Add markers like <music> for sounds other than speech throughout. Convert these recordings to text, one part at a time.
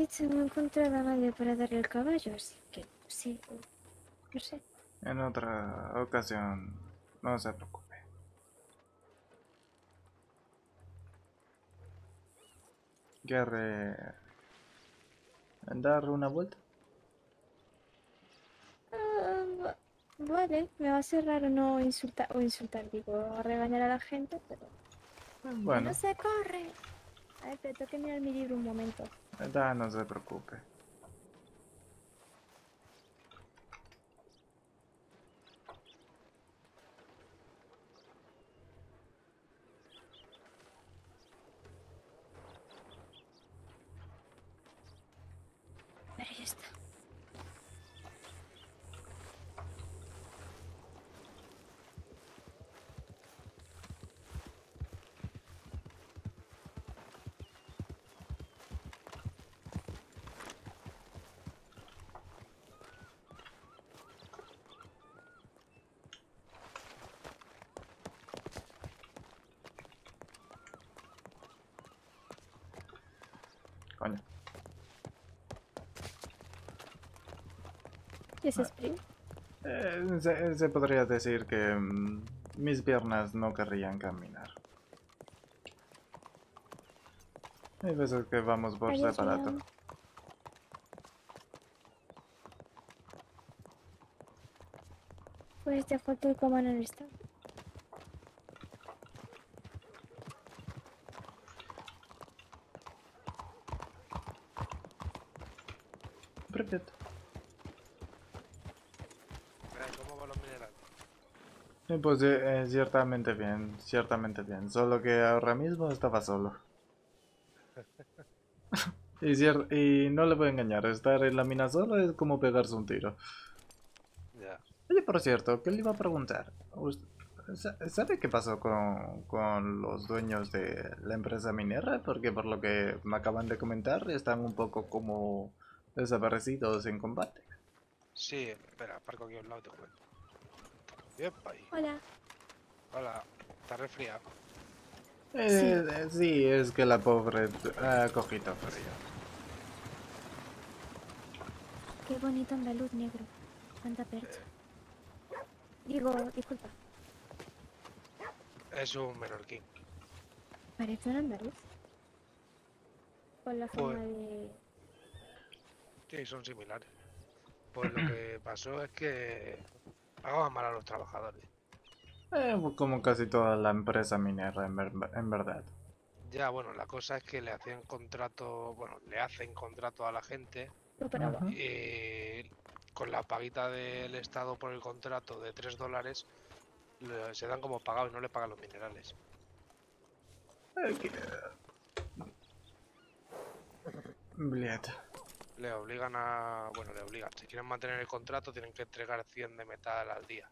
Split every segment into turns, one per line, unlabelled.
dicho, no he encontrado a nadie para darle el caballo, así que sí, no sé.
En otra ocasión, no se preocupe. ¿Quiere dar una vuelta?
Va- vale, me va a ser raro no insultar, o insultar, digo, regañar a la gente, pero...
Bueno,
¡No se corre! A ver, pero tengo que mirar mi libro un momento.
da, no se preocupe.
¿Y ese sprint?
Eh, se, se podría decir que mm, mis piernas no querrían caminar. Hay veces que vamos por
Adiós,
separado.
León. Pues te faltó el coma en el estado.
Perfecto.
Eh, ¿Cómo van los minerales?
Sí, pues eh, ciertamente bien, ciertamente bien. Solo que ahora mismo estaba solo. <laughs> y, y no le voy a engañar, estar en la mina solo es como pegarse un tiro.
Ya.
Oye, por cierto, ¿qué le iba a preguntar? ¿Sabe qué pasó con, con los dueños de la empresa minera? Porque por lo que me acaban de comentar, están un poco como desaparecidos en combate.
Sí, espera, aparco aquí a un lado te cuento. Ahí.
Hola.
Hola, ¿estás resfriado?
Eh, eh, sí, es que la pobre ha cogido frío.
Qué bonito andaluz negro. Cuánta percha. Digo, disculpa.
Es un menorquín.
Parece un andaluz. Con la forma
Pues-
de...
Sí, son similares. Pues lo que pasó es que pagaban mal a los trabajadores.
Eh, como casi toda la empresa minera, en, ver- en verdad.
Ya, bueno, la cosa es que le hacían contrato, bueno, le hacen contrato a la gente y con la paguita del Estado por el contrato de 3 dólares se dan como pagado y no le pagan los minerales.
Eh, que- Bliet.
Le obligan a, bueno, le obligan, si quieren mantener el contrato tienen que entregar 100 de metal al día.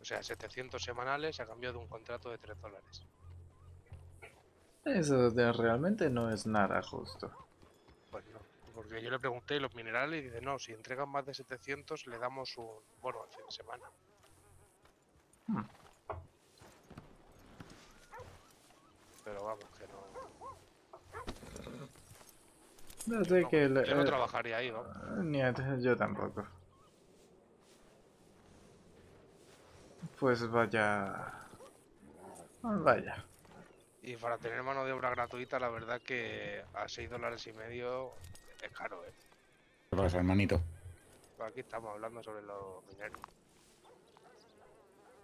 O sea, 700 semanales a cambio de un contrato de 3 dólares.
Eso de- realmente no es nada justo.
Pues no, porque yo le pregunté los minerales y dice, no, si entregan más de 700 le damos un bono al fin de semana.
Hmm.
Pero vamos, que no...
Desde
no,
que
yo no
eh,
trabajaría ahí, vamos.
Niet, yo tampoco. Pues vaya. Vaya.
Y para tener mano de obra gratuita, la verdad que a 6 dólares y medio es caro, ¿eh?
¿Qué pasa, hermanito?
Pues Aquí estamos hablando sobre los mineros.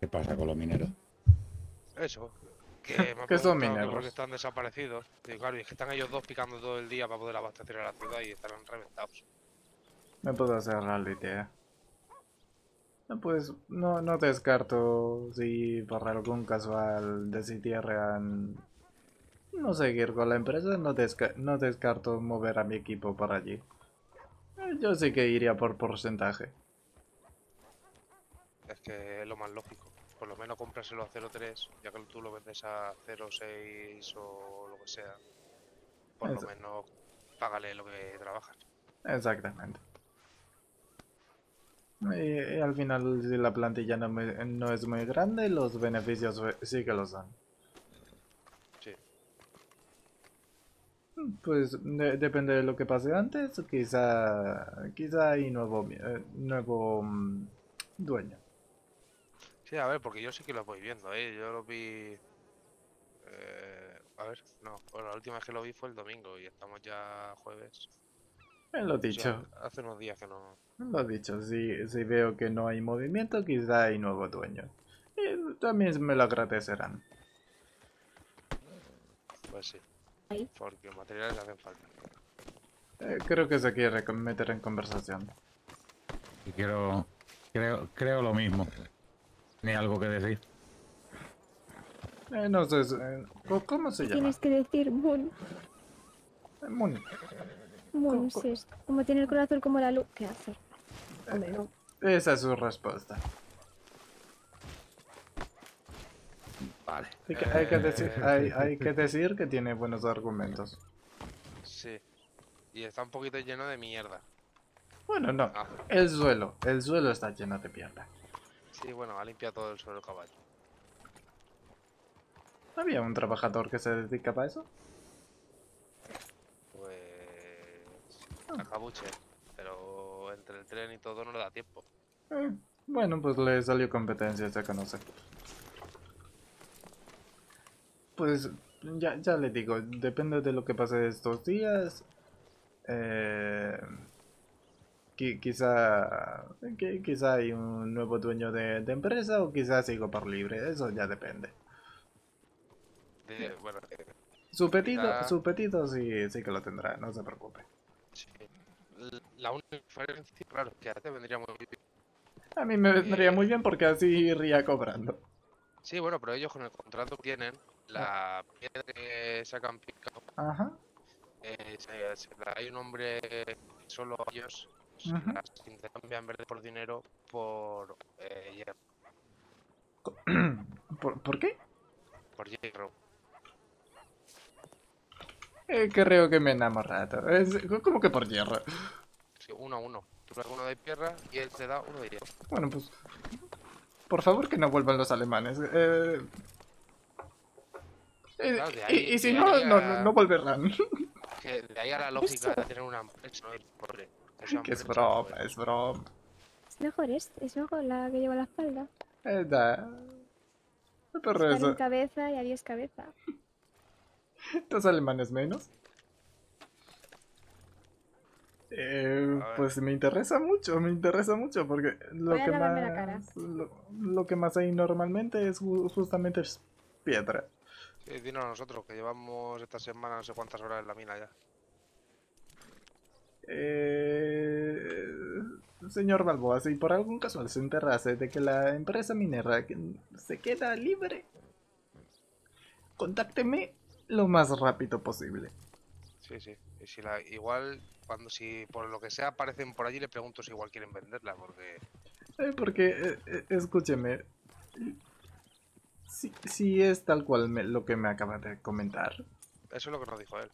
¿Qué pasa con los mineros?
Eso, que <laughs> me ha
¿Qué son
que
mineros?
están desaparecidos. Y claro, y es que están ellos dos picando todo el día para poder abastecer a la ciudad y estarán reventados.
Me puedo hacer la idea. No, Pues no, no descarto si por algún casual decidieran no seguir con la empresa, no, desca- no descarto mover a mi equipo por allí. Eh, Yo sí que iría por porcentaje.
Es que es lo más lógico. Por lo menos cómpraselo a 0.3, ya que tú lo vendes a 0.6 o lo que sea. Por lo menos págale lo que trabajas.
Exactamente. Y, y al final, si la plantilla no, me- no es muy grande, los beneficios sí que lo son.
Sí.
Pues de- depende de lo que pase antes, quizá, quizá hay nuevo, eh, nuevo mm, dueño.
Sí, a ver, porque yo sí que los voy viendo, ¿eh? Yo los vi... eh, a ver, no, bueno, la última vez que lo vi fue el domingo y estamos ya jueves.
Lo
O sea,
dicho,
hace unos días que no...
lo dicho, si, si veo que no hay movimiento, quizá hay nuevo dueño. Y también me lo agradecerán.
Pues sí. Porque materiales hacen falta.
Eh, creo que se quiere meter en conversación.
Y quiero. Creo, creo lo mismo. Ni algo que decir.
Eh, no sé, eh, ¿cómo- ¿cómo se llama?
Tienes que decir Moon.
Eh, Moon.
Moon, sí. es- Como tiene el corazón como la luz, ¿qué hace? Hombre, no.
Esa es su respuesta.
Vale.
Hay que, hay que decir,
Eh.
hay, hay <laughs> que decir que tiene buenos argumentos.
Sí. Y está un poquito lleno de mierda.
Bueno, no.
Ah,
El suelo. El suelo está lleno de mierda.
Sí, bueno, ha limpiado todo el suelo el caballo.
¿Había un trabajador que se dedicaba a eso?
Pues... Acabuche. Pero entre el tren y todo no le da tiempo.
Eh, bueno, pues le salió competencia, se conoce. Pues ya, ya le digo, depende de lo que pase estos días. Eh, qui- quizá, qui- quizá hay un nuevo dueño de, de empresa o quizá sigo por libre, eso ya depende.
De- bueno, eh,
Su pedido, su pedido sí, sí que lo tendrá, no se preocupe.
sí. La única diferencia, claro, que a ti vendría muy bien.
A mí me vendría
Eh.
muy bien porque así iría cobrando.
Sí, bueno, pero ellos con el contrato que tienen, la piedra que sacan pica,
Ajá.
eh, se- se la- hay un hombre solo a ellos las intercambian verde por dinero por eh, hierro, <clears throat>
¿Por, ¿por qué?
por hierro.
Eh, creo que me he enamorado. Es, ¿Cómo que por hierro?
Sí, uno a uno. Tú le das uno de piedra y él te da uno de hierro.
Bueno, pues. Por favor, que no vuelvan los alemanes. Eh, eh,
Claro,
y, si no, no,
a-
no, no volverán.
De ahí a la lógica de tener una empresa, ¿no?
Que es broma,
pues,
es broma.
Es mejor este, es mejor la que lleva a la espalda.
Eh, da. Pero
Estar en
eso,
cabeza y adiós cabeza.
dos alemanes menos. Eh, pues me interesa mucho, me interesa mucho porque lo
Voy a
que
lavarme la cara.
más lo, lo que más hay normalmente es ju- justamente piedra.
Sí, dinos a nosotros, que llevamos esta semana no sé cuántas horas en la mina ya.
Eh, señor Balboa, si por algún casual se enterase de que la empresa minera se queda libre, contácteme lo más rápido posible.
Sí, sí. Y si la, igual, cuando si por lo que sea aparecen por allí, le pregunto si igual quieren venderla, porque
Eh, porque, eh, eh, escúcheme, si, si es tal cual me- lo que me acaba de comentar,
eso es lo que nos dijo él.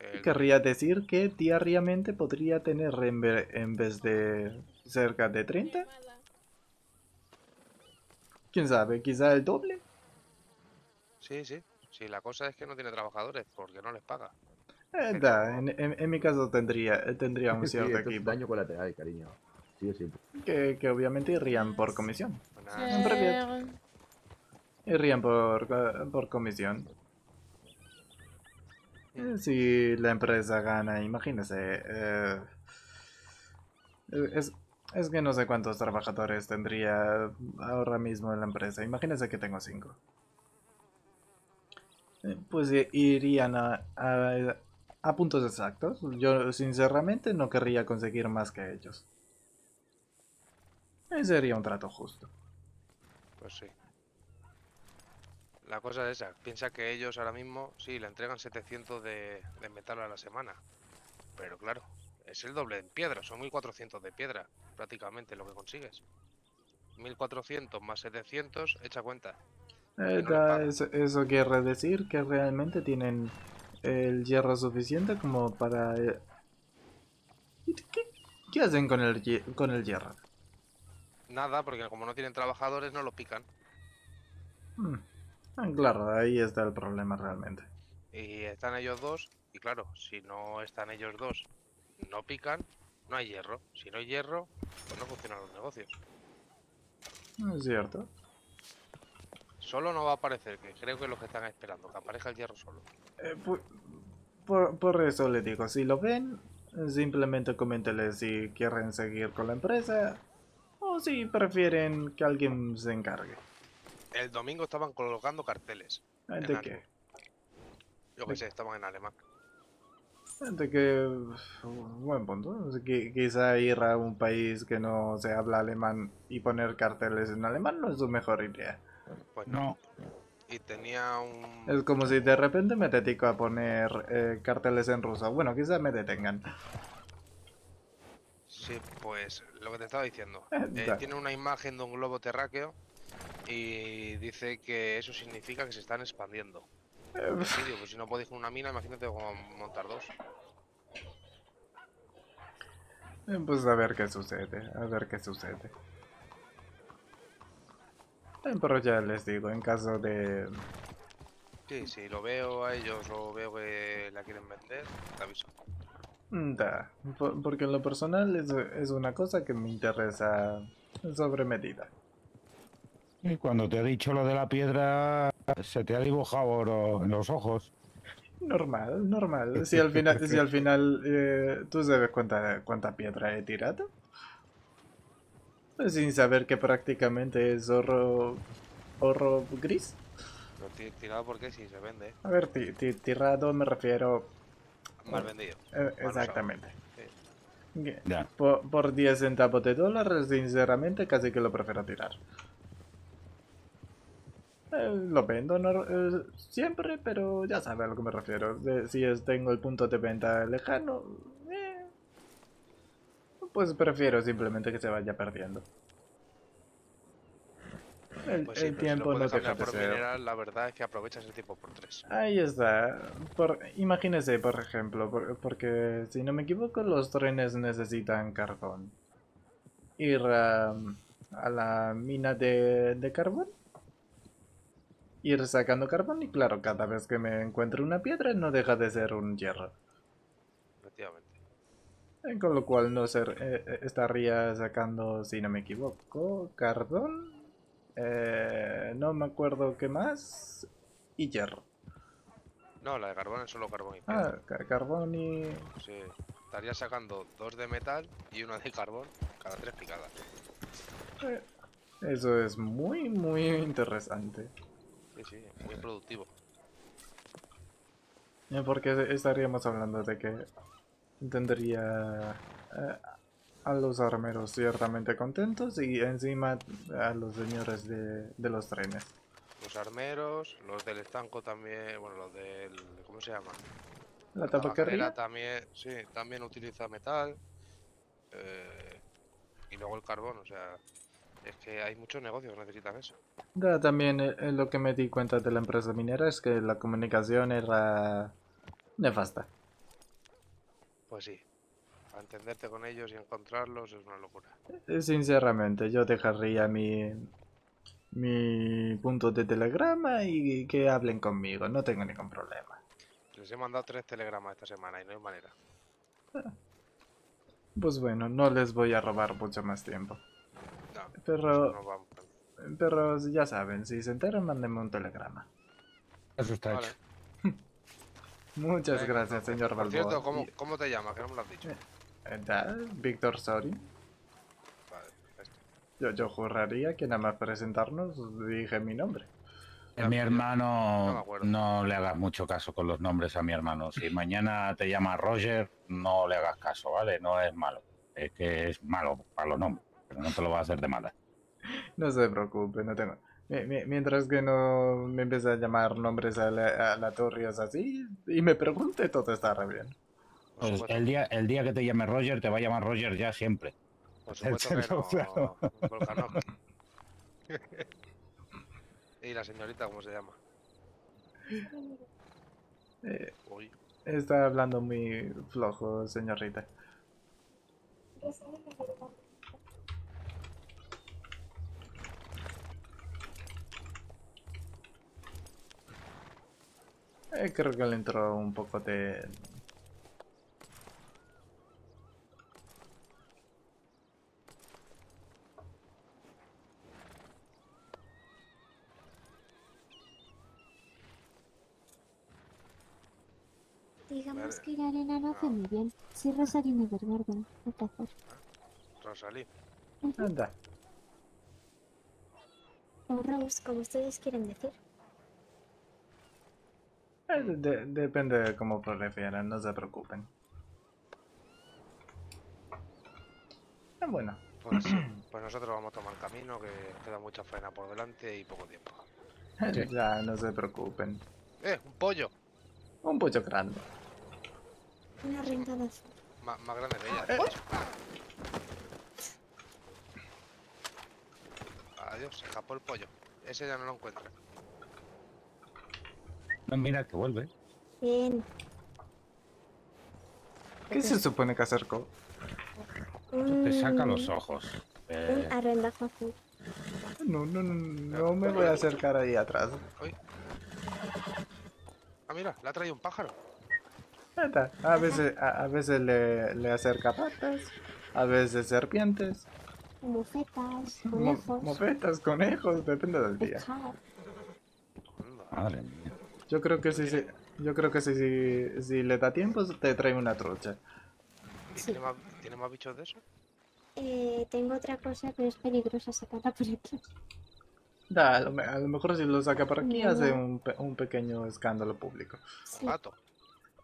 El-
querría decir que diariamente podría tener en, ve- en vez de cerca de 30, quién sabe, quizá el doble.
Sí, sí. Sí, la cosa es que no tiene trabajadores, porque no les paga.
Eh, da, en, en- en mi caso tendría, tendría un <laughs>
Sí,
cierto
es
equipo
daño colateral, cariño. Sí, sí.
que, que obviamente irían por comisión. Irían por, por comisión. Eh, Si la empresa gana, imagínese. eh, es, es que no sé cuántos trabajadores tendría ahora mismo en la empresa. Imagínese que tengo cinco. Eh, Pues irían a, a, a puntos exactos. Yo sinceramente no querría conseguir más que ellos. Sería un trato justo.
Pues sí. La cosa es esa. Piensa que ellos ahora mismo, sí, le entregan 700 de, de metal a la semana. Pero claro, es el doble en piedra. Son 1400 de piedra, prácticamente, lo que consigues. 1400 más 700, echa cuenta.
Eh,
no
eso, eso quiere decir que realmente tienen el hierro suficiente como para... eh, ¿Y ¿Qué, qué hacen con el, con el hierro?
Nada, porque como no tienen trabajadores, no lo pican.
Hmm. Ah, claro, ahí está el problema realmente.
Y están ellos dos Y claro, si no están ellos dos, no pican, no hay hierro. Si no hay hierro, pues no funcionan los negocios.
Es cierto.
Solo no va a aparecer, que creo que es lo que están esperando, que aparezca el hierro solo.
Eh, por, por eso le digo, si lo ven, simplemente coménteles si quieren seguir con la empresa o si prefieren que alguien se encargue.
El domingo estaban colocando carteles.
¿De
Enano.
qué?
Yo que sé, estaban en alemán.
De que, buen punto. Qui- Quizá ir a un país que no se habla alemán y poner carteles en alemán no es su mejor idea.
Pues no. Y tenía un...
Es como si de repente me dedico a poner eh, carteles en ruso. Bueno, quizá me detengan.
Sí, pues lo que te estaba diciendo. <laughs>
Eh,
tiene una imagen de un globo terráqueo y dice que eso significa que se están expandiendo.
Eh,
Sí, digo, pues si no podéis con una mina, imagínate cómo montar dos.
Eh, Pues a ver qué sucede, a ver qué sucede. Eh, Pero ya les digo, en caso de...
Sí, si lo veo a ellos o veo que la quieren vender, te aviso.
mm, Da, po- porque en lo personal es, es una cosa que me interesa sobre medida.
Y cuando te he dicho lo de la piedra, se te ha dibujado oro en los ojos.
Normal, normal. <laughs> Si al final, si al final eh, tú sabes cuánta, cuánta piedra he tirado. Sin saber que prácticamente es oro, oro gris.
Lo ti- tirado porque si se vende,
A ver, ti- ti- tirado me refiero...
mal vendido.
eh, exactamente.
Ya.
Por, por 10 centavos de dólar, sinceramente, casi que lo prefiero tirar. Eh, lo vendo nor- eh, siempre, pero ya sabe a lo que me refiero. De- si es- tengo el punto de venta lejano, eh, pues prefiero simplemente que se vaya perdiendo. El,
Pues sí,
el
pero si lo
tiempo no de
por mineral, la verdad es que aprovechas el tiempo por tres.
Ahí está. Por, imagínese, por ejemplo, por- porque si no me equivoco, los trenes necesitan carbón. Ir a, a la mina de, de carbón. Ir sacando carbón y claro, cada vez que me encuentro una piedra no deja de ser un hierro.
Efectivamente.
Eh, Con lo cual no ser, eh, eh, estaría sacando, si no me equivoco, carbón. eh, no me acuerdo qué más. Y hierro.
No, la de carbón es solo carbón y piedra.
Ah, ca- carbón y...
Sí, estaría sacando dos de metal y una de carbón cada tres picadas.
Eso es muy, muy interesante.
Sí, sí, muy productivo.
Porque estaríamos hablando de que tendría eh, a los armeros ciertamente contentos y encima a los señores de, de los trenes.
Los armeros, los del estanco también, bueno, los del... ¿cómo se llama?
La tabaquería.
también, sí, también utiliza metal. eh, y luego el carbón, o sea, es que hay muchos negocios que necesitan eso.
Ya, también eh, eh, lo que me di cuenta de la empresa minera es que la comunicación era nefasta.
Pues sí, para entenderte con ellos y encontrarlos es una locura.
Eh, Sinceramente, yo dejaría mi, mi punto de telegrama y que hablen conmigo, no tengo ningún problema.
Les he mandado tres telegramas esta semana y no hay manera.
Pues bueno, no les voy a robar mucho más tiempo.
No,
Pero,
no vamos.
pero ya saben, si se enteran, mándenme un telegrama.
Eso está
Vale.
hecho. <laughs>
Muchas
Venga,
gracias, señor
Por
Balboa.
cierto, ¿cómo, ¿cómo te llamas? Que no me lo has dicho.
eh, da, Víctor Sori.
Vale, perfecto.
Yo, yo juraría que nada más presentarnos dije mi nombre.
Ya,
mi hermano,
No
no le hagas mucho caso con los nombres a mi hermano. Si mañana te llama Roger, no le hagas caso, ¿vale? No es malo. Es que es malo para los nombres, pero no te lo va a hacer de mala.
No se preocupe, no tengo. mi- mi- Mientras que no me empiece a llamar nombres ale- aleatorios así y me pregunte, todo estará bien.
Pues el día, el día que te llame Roger, te va a llamar Roger ya siempre.
por supuesto que <laughs> no,
claro. <laughs>
¿Y la señorita cómo se llama?
Eh,
Uy,
está hablando muy flojo, señorita. Eh, creo que le entró un poco de...
Digamos
Vale.
que la arena no hace muy bien. Me Evergarden, hay que hacer.
Rosalí.
Anda.
O Rose, como ustedes quieren decir.
Eh, de- depende de cómo prefieran, no se preocupen. Eh, bueno,
Pues, <clears throat> pues nosotros vamos a tomar el camino, que queda mucha faena por delante y poco tiempo. <laughs>
Sí.
ya no se preocupen.
¡Eh! ¡Un pollo!
Un pollo grande.
Una azul.
Ma- más grande que ella.
Eh.
Adiós, se escapó el pollo. Ese ya no lo encuentra.
No, mira que vuelve.
Bien.
¿Qué se supone que acercó?
Te saca los ojos. Eh,
Un arrendajo azul.
No, no, no, no me voy a acercar ahí atrás.
Uy. Ah, mira, le ha traído un pájaro.
A veces, a, a veces le, le acerca patas, a veces serpientes,
Mufetas,
mo-
conejos,
mofetas, conejos, depende del día.
madre mía.
Yo creo que si, si- yo creo que si, si, si le da tiempo te trae una trucha.
¿Y
Sí.
¿Tiene, más, ¿Tiene más bichos de eso?
Eh, tengo otra cosa, pero es peligrosa sacarla por aquí.
Da, a, lo, a lo mejor si lo saca por aquí
No.
hace un, un pequeño escándalo público.
Sí.
Gato.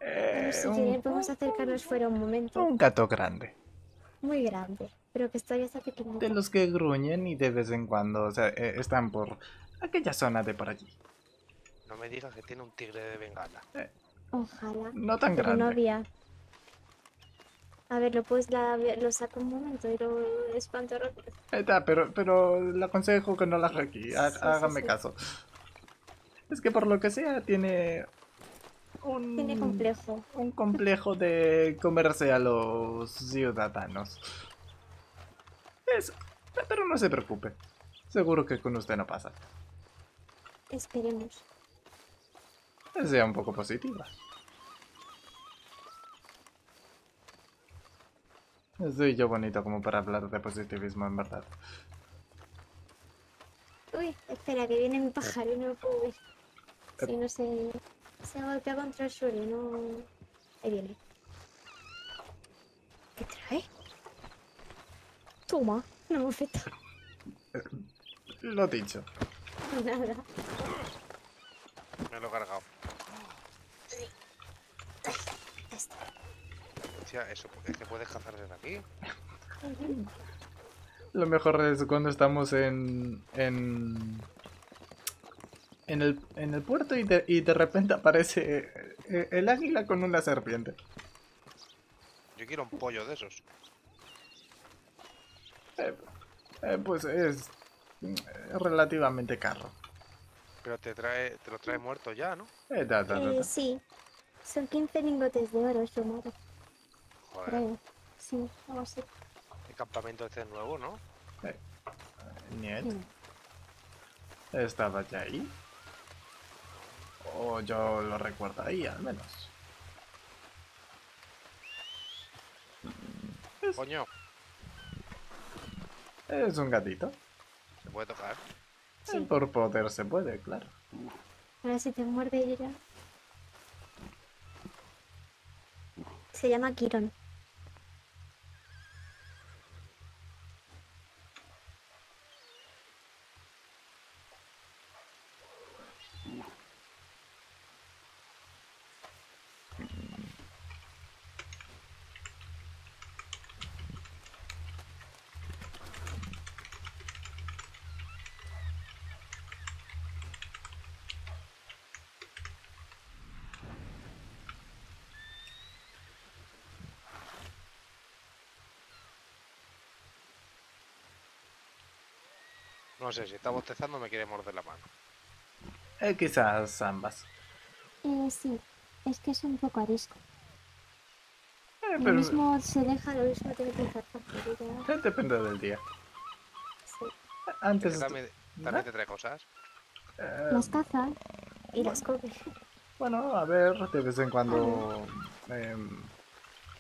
Eh,
Pero si
un,
quieren podemos acercarnos fuera un momento.
un gato grande.
Muy grande. Pero que todavía está pequeñito.
De los que gruñen y de vez en cuando o sea, eh, están por aquella zona de por allí.
No me digas que tiene un tigre de bengala.
Ojalá.
No tan
Pero no
grande.
había. A ver, lo pues la, lo saco un momento y lo espanto rápido.
Eh, da, pero, pero le aconsejo que no la haga aquí. ha-
Sí, sí,
hágame
sí.
caso. Es que por lo que sea tiene un,
Tiene complejo.
un complejo de comerse a los ciudadanos. Eso. Pero no se preocupe. Seguro que con usted no pasa.
Esperemos.
Sea un poco positiva. Soy yo bonito como para hablar de positivismo en verdad.
Uy, espera, que viene mi pájaro y no lo puedo ver.
Eh.
Si no se, se golpea contra el suelo, no... Ahí viene. ¿Qué trae? Toma, una bofeta.
Lo dicho.
Nada.
Me lo he cargado. Hostia, eso es que puedes cazar desde aquí.
Lo mejor es cuando estamos en. en. en el, en el puerto y de, y de repente aparece eh, el águila con una serpiente.
Yo quiero un pollo de esos.
Eh, eh, pues es. relativamente caro.
Pero te trae, te lo trae muerto ya, ¿no?
Eh, da, da, da,
Eh,
da.
sí. Son 15 lingotes de oro sumado,
Joder,
creo. Sí, algo así.
el campamento este es nuevo, ¿no?
Niet.
Sí.
¿Estaba ya ahí? O yo lo recuerdo ahí, al menos.
Coño,
Es un gatito.
se puede tocar.
Sí.
Por poder se puede, claro.
Ahora si te muerde yo ya. Se llama Kiron.
No sé, si está bostezando me quiere morder la mano.
Eh, quizás ambas.
Eh, sí, es que es un poco arisco.
Eh,
Lo
pero
mismo se deja
lo mismo tiene que hacer fácil.
eh, depende del día.
Sí.
Antes.
También, también te trae cosas.
eh,
las caza.
Y las come.
Bueno, a ver, de vez en cuando em,